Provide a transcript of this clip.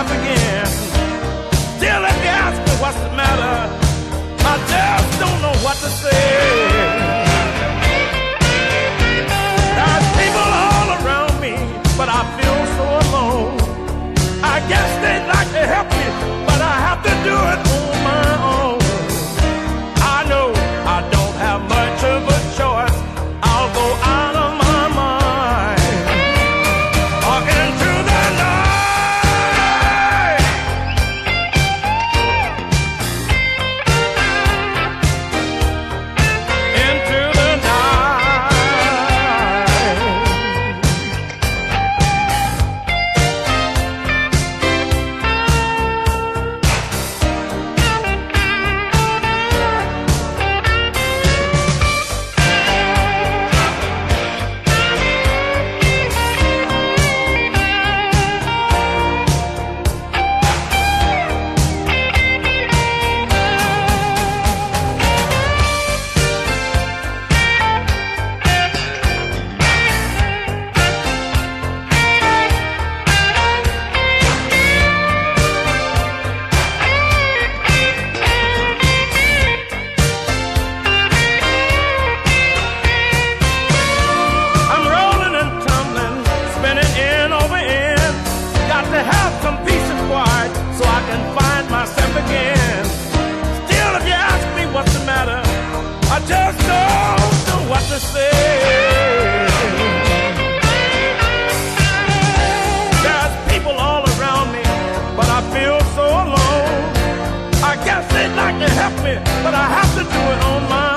up again. just don't know what to say. There's people all around me, but I feel so alone. I guess they'd like to help me, but I have to do it on my own.